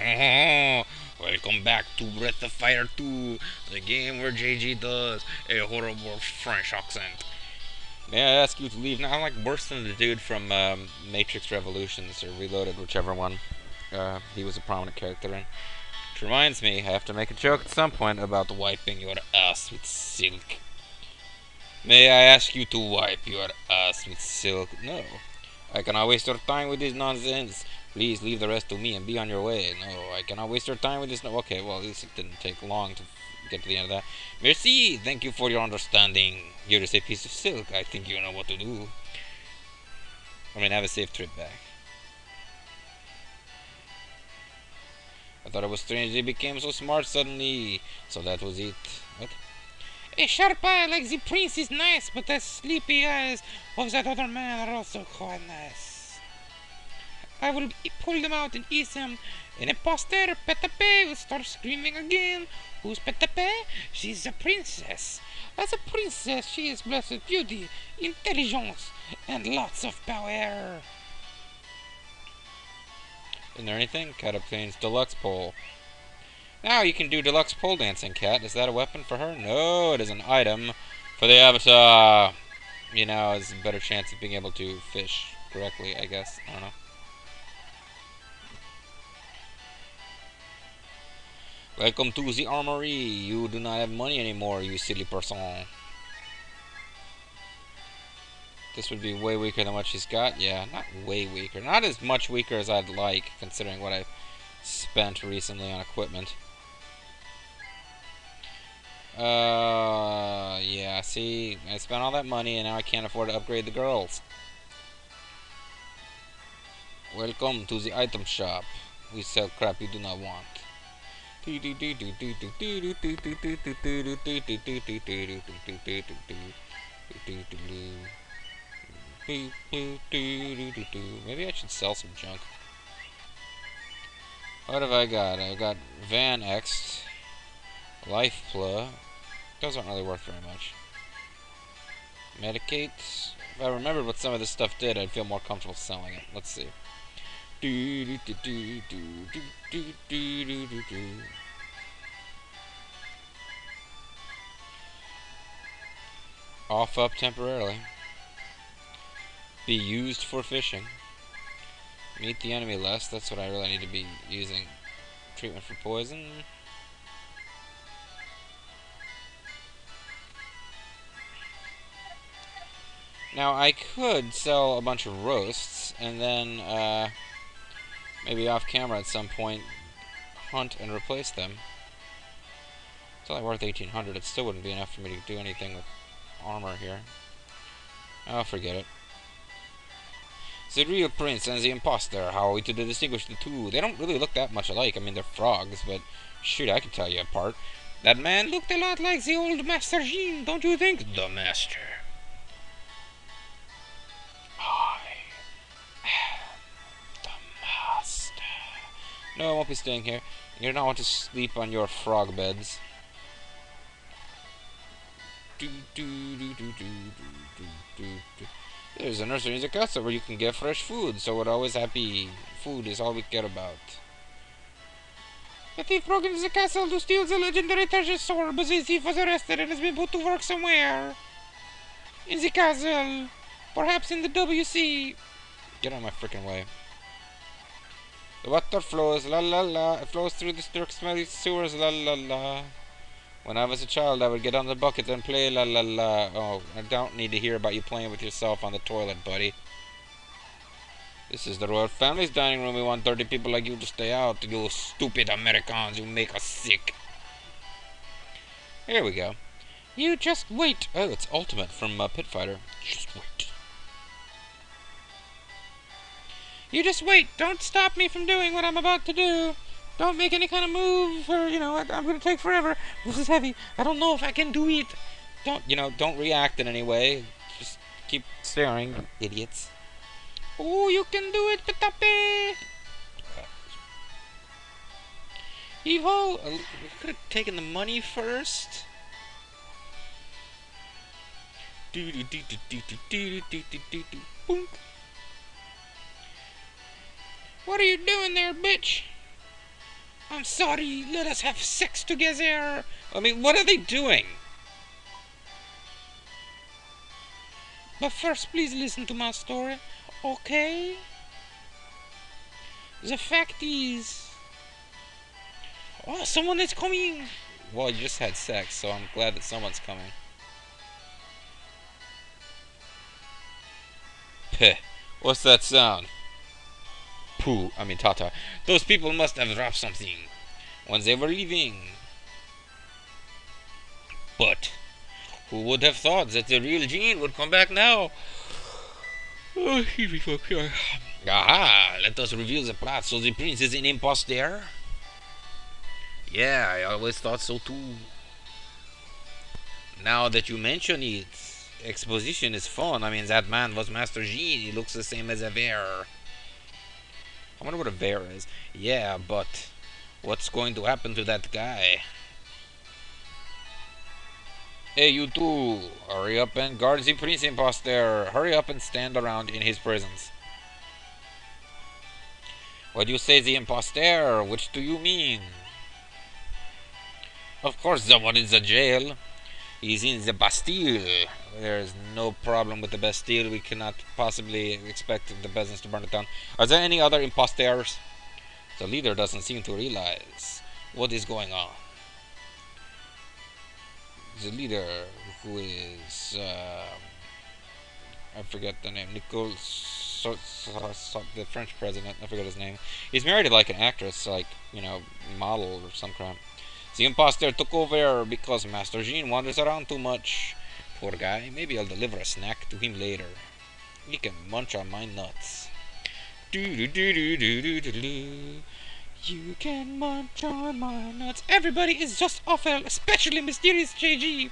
Welcome back to Breath of Fire 2, the game where JG does a horrible French accent. May I ask you to leave now? I'm like worse than the dude from um, Matrix Revolutions or Reloaded, whichever one uh, he was a prominent character in. Which reminds me, I have to make a joke at some point about wiping your ass with silk. May I ask you to wipe your ass with silk? No. I cannot waste your time with this nonsense. Please leave the rest to me and be on your way. No, I cannot waste your time with this. No, okay, well, at least it didn't take long to get to the end of that. Merci, thank you for your understanding. Here is a piece of silk. I think you know what to do. I mean, have a safe trip back. I thought it was strange they became so smart suddenly. So that was it. What? A sharp eye like the prince is nice, but the sleepy eyes of that other man are also quite nice. I will pull them out and eat them. An imposter, Petape, will start screaming again. Who's Petape? She's a princess. As a princess, she is blessed with beauty, intelligence, and lots of power. Isn't there anything? Katt obtains deluxe pole. Now you can do deluxe pole dancing, Katt. Is that a weapon for her? No, it is an item for the avatar. You know, it's a better chance of being able to fish correctly, I guess. I don't know. Welcome to the armory. You do not have money anymore, you silly person. This would be way weaker than what she's got. Yeah, not way weaker. Not as much weaker as I'd like, considering what I've spent recently on equipment. Uh, yeah, see, I spent all that money and now I can't afford to upgrade the girls. Welcome to the item shop. We sell crap you do not want. Maybe I should sell some junk. What have I got? I got Van X, Life Plug. Aren't really worth very much. Medicate. If I remembered what some of this stuff did, I'd feel more comfortable selling it. Let's see. Off up temporarily. Be used for fishing. Meet the enemy less. That's what I really need to be using. Treatment for poison. Now I could sell a bunch of roasts and then uh, maybe off camera at some point, hunt and replace them. It's only worth 1800 It still wouldn't be enough for me to do anything with armor here. I'll forget it. The real prince and the impostor, how are we to distinguish the two? They don't really look that much alike. I mean, they're frogs, but shoot, I can tell you apart. That man looked a lot like the old Master Jean, don't you think? The Master. I am the Master. No, I won't be staying here. You do not want to sleep on your frog beds. There's a nursery in the castle where you can get fresh food, so we're always happy. Food is all we care about. The thief broke into the castle to steal the legendary treasure sword, but the thief was arrested and has been put to work somewhere. In the castle. Perhaps in the WC. Get out of my freaking way. The water flows, la la la. It flows through the dark, smelly sewers, la la la. When I was a child, I would get on the bucket and play, la la la. Oh, I don't need to hear about you playing with yourself on the toilet, buddy. This is the royal family's dining room. We want 30 people like you to stay out. You stupid Americans, you make us sick. Here we go. You just wait. Oh, it's Ultimate from uh, Pit Fighter. Just wait. You just wait. Don't stop me from doing what I'm about to do. Don't make any kind of move, or you know, I, am gonna take forever. This is heavy. I don't know if I can do it. Don't, you know, don't react in any way. Just keep staring, idiots. Oh, you can do it, Petape. Evo, uh, we could have taken the money first. Do do do do do do do do do do do. What are you doing there, bitch? I'm sorry, let us have sex together. I mean, what are they doing? But first, please listen to my story, okay? The fact is... Oh, someone is coming! Well, you just had sex, so I'm glad that someone's coming. Peh. What's that sound? Pooh, I mean Tata. Those people must have dropped something when they were leaving. But who would have thought that the real Jean would come back now? Oh, excuse me, folks. Aha! Let us reveal the plot. So the prince is an impostor? Yeah, I always thought so too. Now that you mention it, exposition is fun. I mean, that man was Master Jean. He looks the same as a bear. I wonder what a bear is. Yeah, but what's going to happen to that guy? Hey, you two! Hurry up and guard the Prince Imposter! Hurry up and stand around in his presence. What do you say, the impostor? Which do you mean? Of course, the one in the jail. He's in the Bastille. There's no problem with the Bastille. We cannot possibly expect the peasants to burn it down. Are there any other imposters? The leader doesn't seem to realize what is going on. The leader, who is... Uh, I forget the name. Nicole... So, so, so, the French president. I forget his name. He's married to like an actress, like, you know, model or some crap. The imposter took over because Master Jean wanders around too much. Poor guy. Maybe I'll deliver a snack to him later. He can munch on my nuts. Do do do do do do do do. You can munch on my nuts. Everybody is just awful, especially mysterious JG.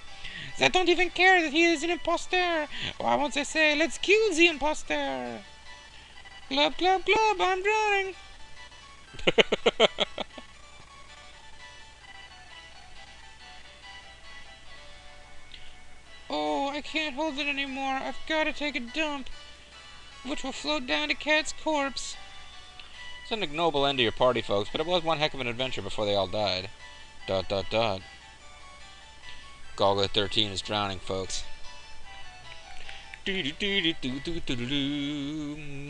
They don't even care that he is an imposter. Why won't they say, let's kill the imposter? Glub, glub, glub, I'm drowning. oh, I can't hold it anymore. I've got to take a dump, which will float down to Katt's corpse. It's an ignoble end to your party, folks, but it was one heck of an adventure before they all died. Dot, dot, dot. Golgo 13 is drowning, folks.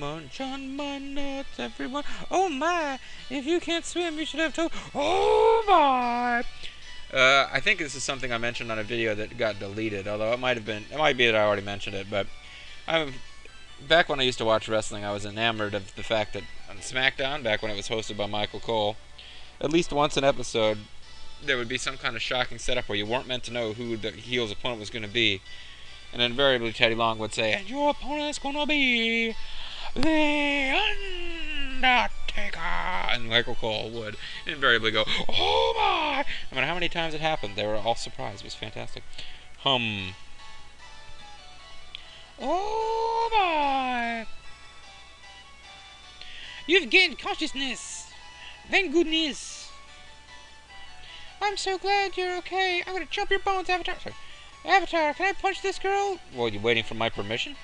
Munch on my nuts, everyone. Oh my! If you can't swim, you should have told. Oh my! Uh, I think this is something I mentioned on a video that got deleted. Although it might have been, it might be that I already mentioned it. But I'm back when I used to watch wrestling, I was enamored of the fact that on SmackDown, back when it was hosted by Michael Cole, at least once an episode, there would be some kind of shocking setup where you weren't meant to know who the heel's opponent was going to be. And invariably, Teddy Long would say, and your opponent's gonna be the Undertaker. And Michael Cole would invariably go, oh my! No matter how many times it happened, they were all surprised. It was fantastic. Hum. Oh my! You've gained consciousness. Thank goodness. I'm so glad you're okay. I'm gonna chop your bones, Avatar. Sorry. Avatar, can I punch this girl? Well, you waiting for my permission?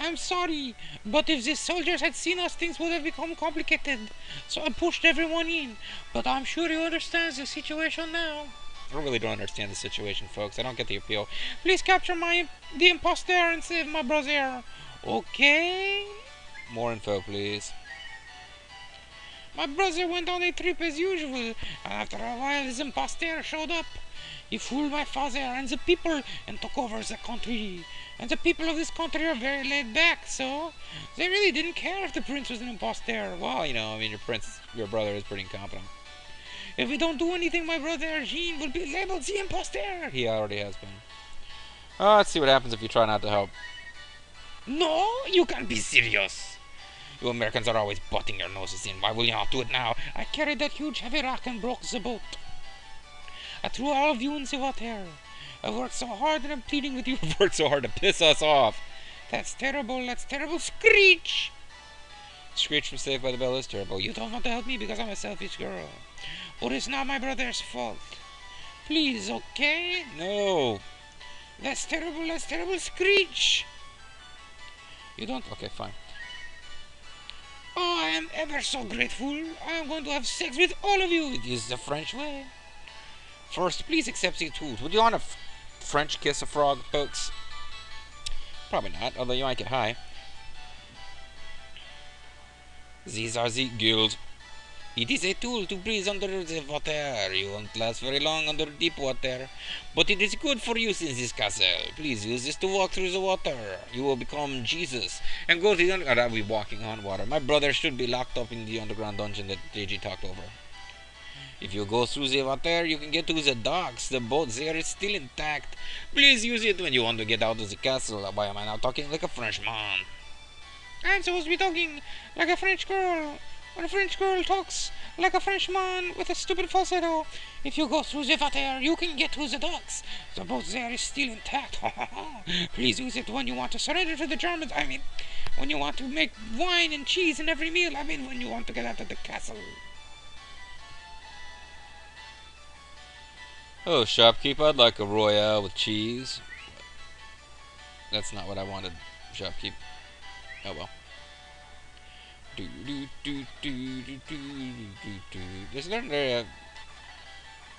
I'm sorry, but if the soldiers had seen us, things would have become complicated. So I pushed everyone in. But I'm sure you understand the situation now. I really don't understand the situation, folks. I don't get the appeal. Please capture my the imposter and save my brother. Okay? More info, please. My brother went on a trip as usual, and after a while his imposter showed up. He fooled my father and the people and took over the country. And the people of this country are very laid back, so they really didn't care if the prince was an impostor. Well, you know, I mean, your prince, your brother is pretty incompetent. If we don't do anything, my brother Jean will be labeled the impostor. He already has been. Oh, let's see what happens if you try not to help. No, you can't be serious. You Americans are always butting your noses in. Why will you not do it now? I carried that huge heavy rock and broke the boat. I threw all of you in the water. I've worked so hard and I'm pleading with you. I've worked so hard to piss us off. That's terrible. That's terrible. Screech! Screech from Saved by the Bell is terrible. You don't want to help me because I'm a selfish girl. But it's not my brother's fault. Please, okay? No. That's terrible. That's terrible. Screech! You don't? Okay, fine. Oh, I am ever so grateful. I am going to have sex with all of you. It is the French way. First, please accept these tools. Would you want a f- French kiss a frog, folks? Probably not, although you might get high. These are the gills. It is a tool to breathe under the water. You won't last very long under deep water, but it is good for use in this castle. Please use this to walk through the water. You will become Jesus and go to the under- ah, I'll be walking on water. My brother should be locked up in the underground dungeon that JG talked over. If you go through the water, you can get to the docks. The boat there is still intact. Please use it when you want to get out of the castle. Why am I now talking like a Frenchman? I'm supposed to be talking like a French girl. When a French girl talks like a Frenchman with a stupid falsetto, if you go through the water, you can get to the docks. The boat there is still intact. Please use it when you want to surrender to the Germans. I mean, when you want to make wine and cheese in every meal. I mean, when you want to get out of the castle. Oh, shopkeep, I'd like a royale with cheese. That's not what I wanted, shopkeep. Oh well. Do do do do do do do do. There's no there, uh,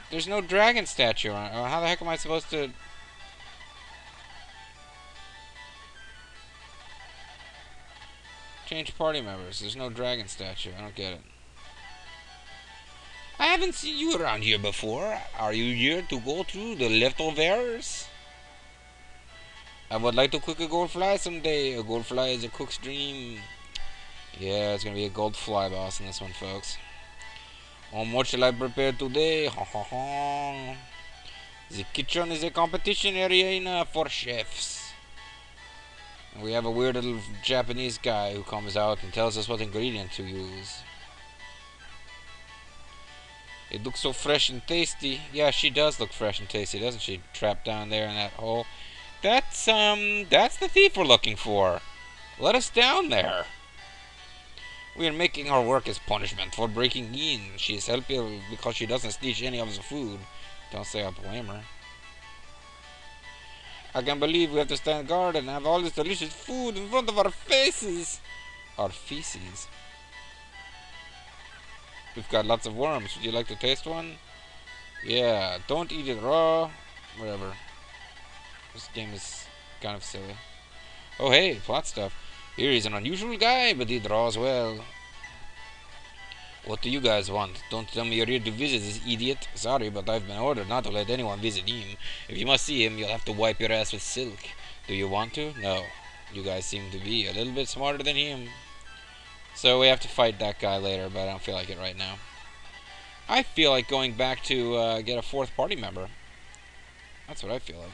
there's no dragon statue on. Or how the heck am I supposed to? Change party members. There's no dragon statue. I don't get it. I haven't seen you around here before. Are you here to go through the leftovers? I would like to cook a gold fly someday. A gold fly is a cook's dream. Yeah, it's gonna be a gold fly boss in this one, folks. How much shall I prepare today? The kitchen is a competition arena for chefs. And we have a weird little Japanese guy who comes out and tells us what ingredient to use. It looks so fresh and tasty. Yeah, she does look fresh and tasty, doesn't she? Trapped down there in that hole. That's, um, that's the thief we're looking for. Let us down there. We are making her work as punishment for breaking in. She is helping because she doesn't snitch any of the food. Don't say I blame her. I can't believe we have to stand guard and have all this delicious food in front of our faces. Our feces. We've got lots of worms. Would you like to taste one? Yeah, don't eat it raw. Whatever. This game is kind of silly. Oh hey, plot stuff. Here is an unusual guy, but he draws well. What do you guys want? Don't tell me you're here to visit this idiot. Sorry, but I've been ordered not to let anyone visit him. If you must see him, you'll have to wipe your ass with silk. Do you want to? No. You guys seem to be a little bit smarter than him. So we have to fight that guy later, but I don't feel like it right now. I feel like going back to uh, get a fourth party member. That's what I feel like.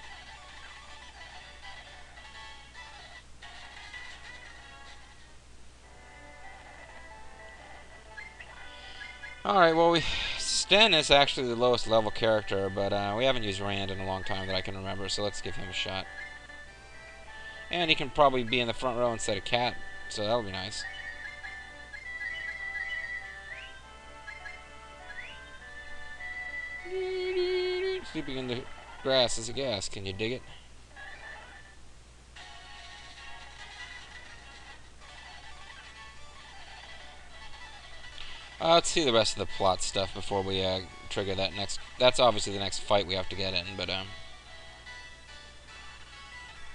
Alright, well, we Sten is actually the lowest level character, but uh, we haven't used Rand in a long time that I can remember, so let's give him a shot. And he can probably be in the front row instead of Katt, so that'll be nice. Sleeping in the grass is a gas. Can you dig it? Uh, let's see the rest of the plot stuff before we uh, trigger that next. That's obviously the next fight we have to get in, but um.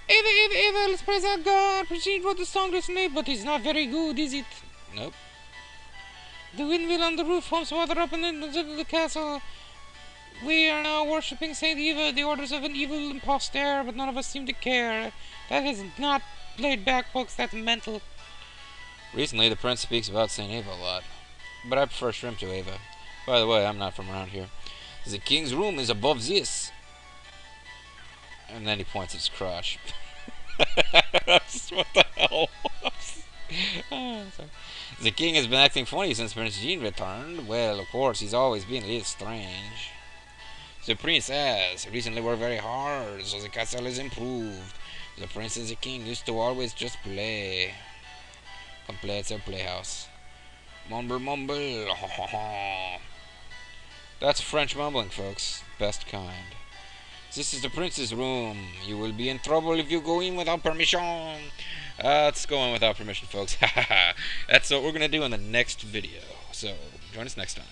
Ava, Ava, Ava, let's praise our God. Proceed wrote the song recently, but it's not very good, is it? Nope. The windmill on the roof pumps water up in the, the, the castle. We are now worshipping Saint Eva, the orders of an evil impostor, but none of us seem to care. That is not played back, folks. That's mental. Recently, the prince speaks about Saint Eva a lot, but I prefer shrimp to Eva. By the way, I'm not from around here. The king's room is above this. And then he points at his crotch. what the hell? oh, the king has been acting funny since Prince Jean returned. Well, of course, he's always been a little strange. The prince has. Recently worked very hard, so the castle is improved. The prince and the king used to always just play. Come play at their playhouse. Mumble, mumble. That's French mumbling, folks. Best kind. This is the prince's room. You will be in trouble if you go in without permission. Uh, let's go in without permission, folks. That's what we're going to do in the next video. So, join us next time.